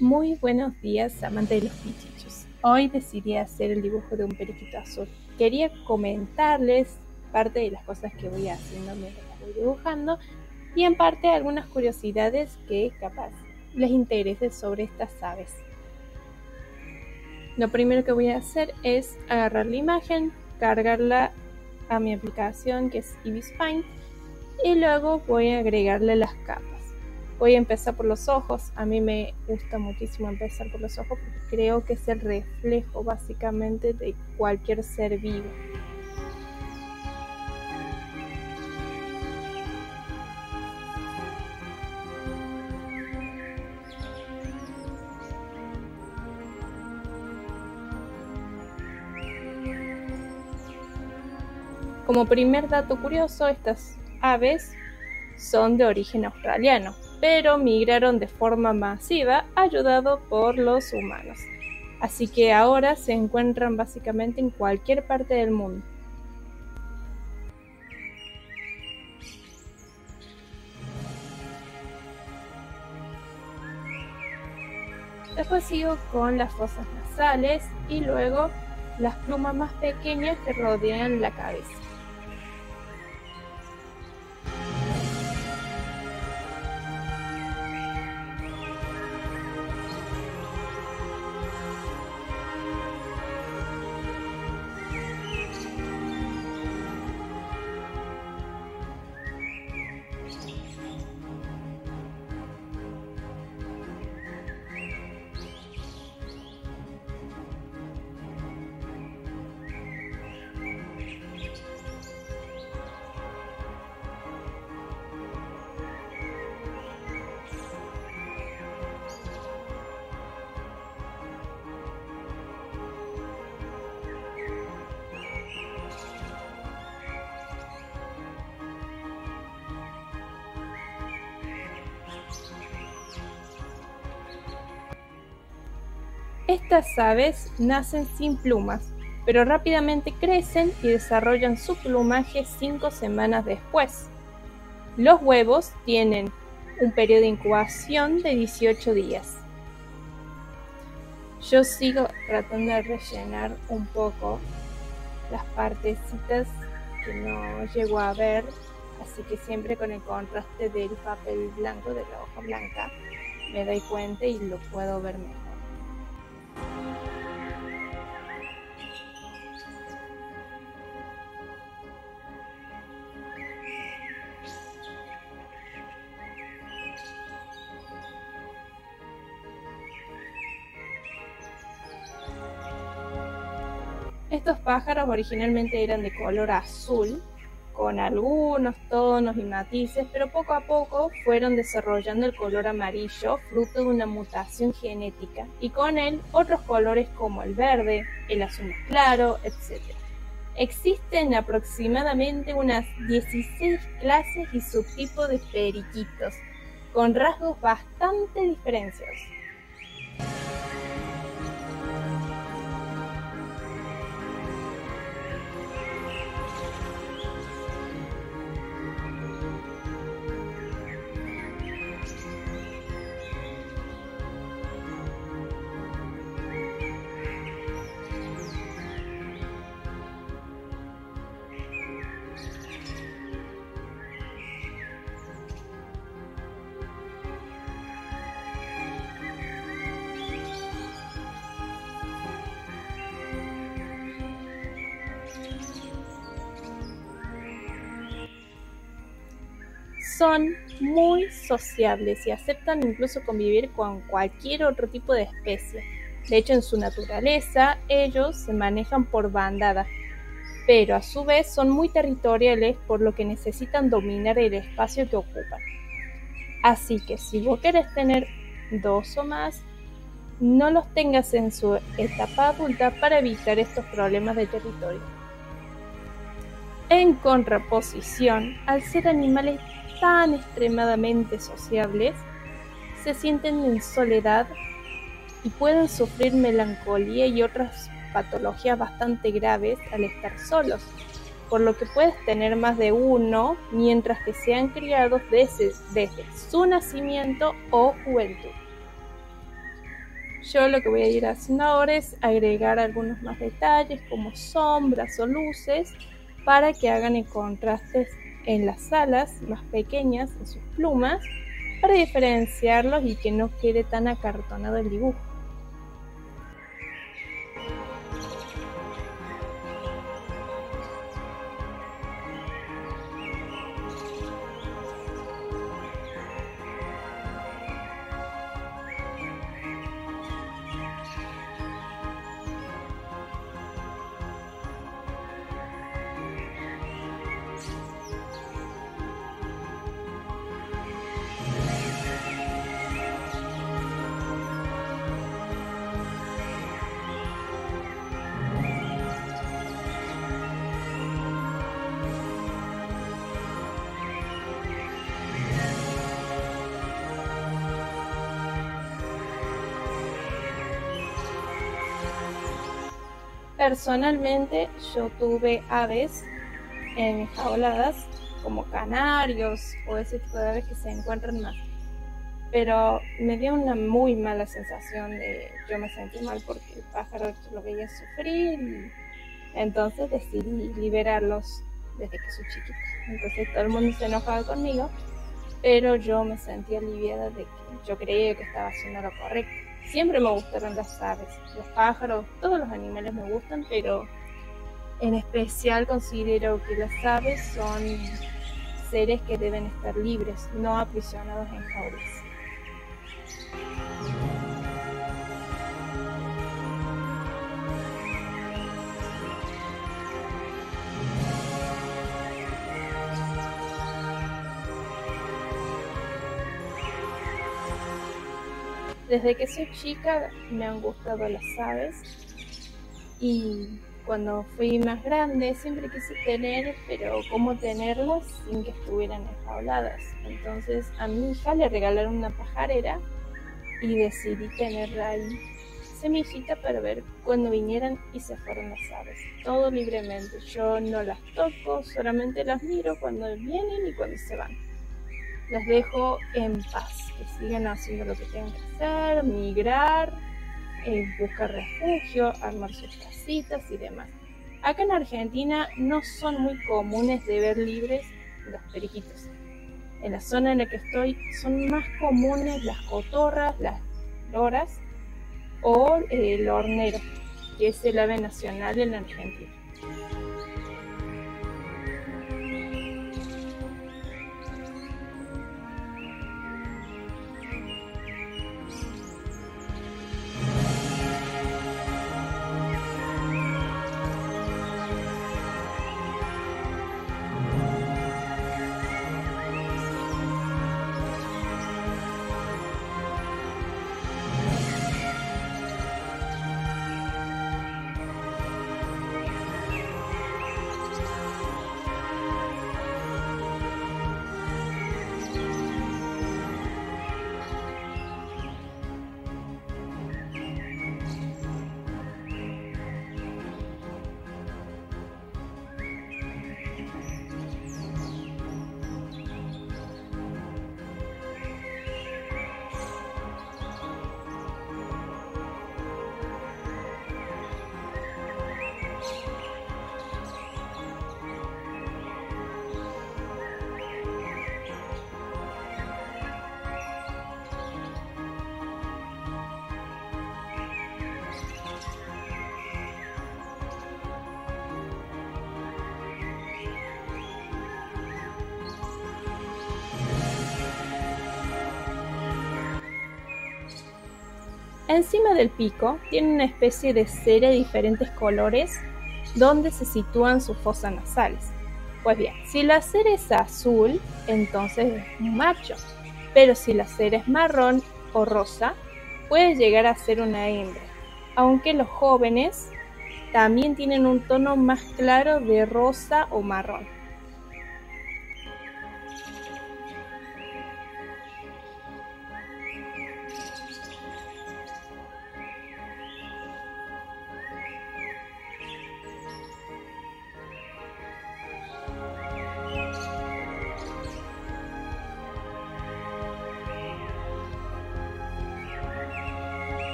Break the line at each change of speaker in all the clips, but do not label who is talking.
Muy buenos días, amante de los pichichos. Hoy decidí hacer el dibujo de un periquito azul. Quería comentarles parte de las cosas que voy haciendo mientras voy dibujando y en parte algunas curiosidades que capaz les interese sobre estas aves. Lo primero que voy a hacer es agarrar la imagen, cargarla a mi aplicación que es Ibis Paint y luego voy a agregarle las capas. Voy a empezar por los ojos. A mí me gusta muchísimo empezar por los ojos porque creo que es el reflejo básicamente de cualquier ser vivo. Como primer dato curioso, estas aves son de origen australiano pero migraron de forma masiva ayudado por los humanos. Así que ahora se encuentran básicamente en cualquier parte del mundo. Después sigo con las fosas nasales y luego las plumas más pequeñas que rodean la cabeza. Estas aves nacen sin plumas, pero rápidamente crecen y desarrollan su plumaje cinco semanas después. Los huevos tienen un periodo de incubación de 18 días. Yo sigo tratando de rellenar un poco las partecitas que no llego a ver, así que siempre con el contraste del papel blanco, de la hoja blanca, me doy cuenta y lo puedo ver mejor. Pájaros originalmente eran de color azul, con algunos tonos y matices, pero poco a poco fueron desarrollando el color amarillo, fruto de una mutación genética, y con él otros colores como el verde, el azul claro, etc. Existen aproximadamente unas 16 clases y subtipos de periquitos, con rasgos bastante diferenciados. Son muy sociables y aceptan incluso convivir con cualquier otro tipo de especie. De hecho, en su naturaleza, ellos se manejan por bandada, pero a su vez son muy territoriales por lo que necesitan dominar el espacio que ocupan. Así que si vos querés tener dos o más, no los tengas en su etapa adulta para evitar estos problemas de territorio. En contraposición, al ser animales tan extremadamente sociables, se sienten en soledad y pueden sufrir melancolía y otras patologías bastante graves al estar solos, por lo que puedes tener más de uno mientras que sean criados desde, su nacimiento o juventud. Yo lo que voy a ir haciendo ahora es agregar algunos más detalles como sombras o luces para que hagan el contraste en las alas más pequeñas, en sus plumas, para diferenciarlos y que no quede tan acartonado el dibujo. Personalmente yo tuve aves en jauladas como canarios o ese tipo de aves que se encuentran más. Pero me dio una muy mala sensación de yo me sentí mal porque el pájaro lo veía sufrir y entonces decidí liberarlos desde que soy chiquita. Entonces todo el mundo se enojaba conmigo, pero yo me sentí aliviada de que yo creía que estaba haciendo lo correcto. Siempre me gustaron las aves, los pájaros, todos los animales me gustan, pero en especial considero que las aves son seres que deben estar libres, no aprisionados en jaulas. Desde que soy chica me han gustado las aves y cuando fui más grande siempre quise tener, pero cómo tenerlas sin que estuvieran enjauladas. Entonces a mi hija le regalaron una pajarera y decidí tenerla ahí semillita para ver cuando vinieran y se fueron las aves. Todo libremente. Yo no las toco, solamente las miro cuando vienen y cuando se van las dejo en paz, que sigan haciendo lo que tengan que hacer, migrar, eh, buscar refugio, armar sus casitas y demás. Acá en Argentina no son muy comunes de ver libres los periquitos. En la zona en la que estoy son más comunes las cotorras, las loras o el hornero, que es el ave nacional en Argentina. Encima del pico tiene una especie de cera de diferentes colores donde se sitúan sus fosas nasales. Pues bien, si la cera es azul, entonces es un macho, pero si la cera es marrón o rosa, puede llegar a ser una hembra, aunque los jóvenes también tienen un tono más claro de rosa o marrón.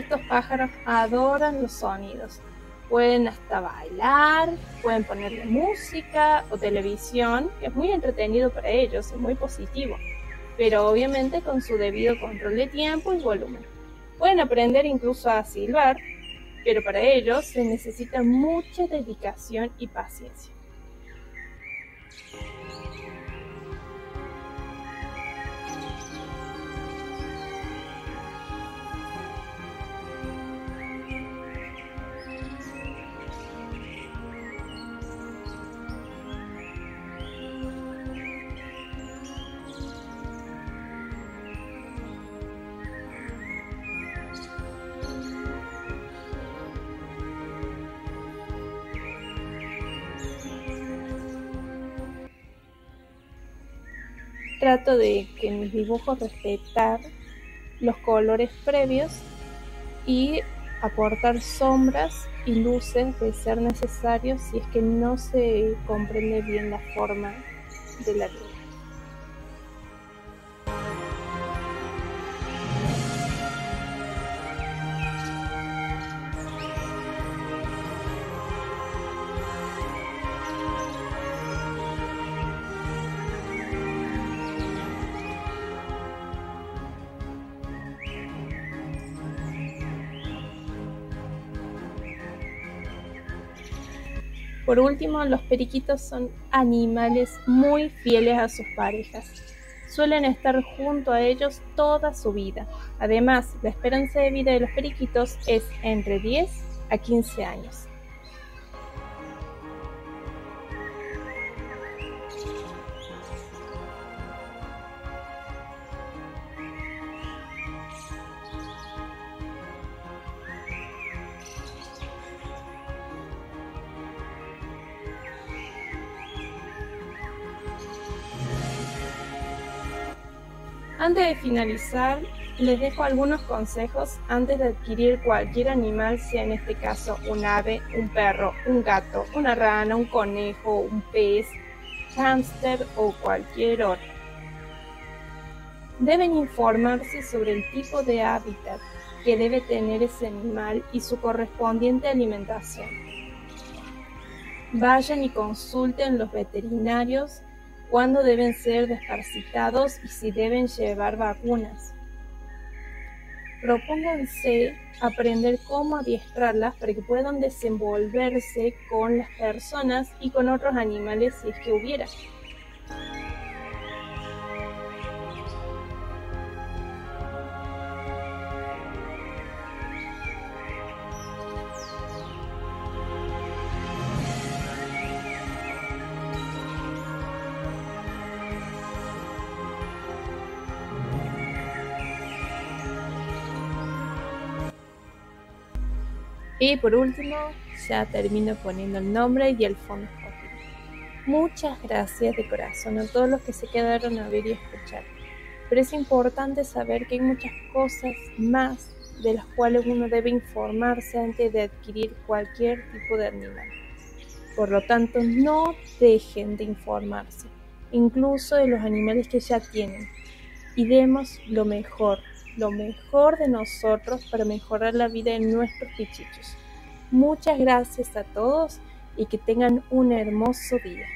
Estos pájaros adoran los sonidos. Pueden hasta bailar, pueden ponerle música o televisión, que es muy entretenido para ellos, es muy positivo, pero obviamente con su debido control de tiempo y volumen. Pueden aprender incluso a silbar, pero para ello se necesita mucha dedicación y paciencia. Trato de que en mis dibujos respetar los colores previos y aportar sombras y luces de ser necesario si es que no se comprende bien la forma de la luz. Por último, los periquitos son animales muy fieles a sus parejas. Suelen estar junto a ellos toda su vida. Además, la esperanza de vida de los periquitos es entre 10 a 15 años. Antes de finalizar, les dejo algunos consejos antes de adquirir cualquier animal, sea en este caso un ave, un perro, un gato, una rana, un conejo, un pez, hámster o cualquier otro. Deben informarse sobre el tipo de hábitat que debe tener ese animal y su correspondiente alimentación. Vayan y consulten los veterinarios cuándo deben ser desparasitados y si deben llevar vacunas. Propónganse aprender cómo adiestrarlas para que puedan desenvolverse con las personas y con otros animales si es que hubiera. Y por último, ya termino poniendo el nombre y el fondo Muchas gracias de corazón a todos los que se quedaron a ver y escuchar. Pero es importante saber que hay muchas cosas más de las cuales uno debe informarse antes de adquirir cualquier tipo de animal. Por lo tanto, no dejen de informarse, incluso de los animales que ya tienen, y demos lo mejor lo mejor de nosotros para mejorar la vida de nuestros pichichos. Muchas gracias a todos y que tengan un hermoso día.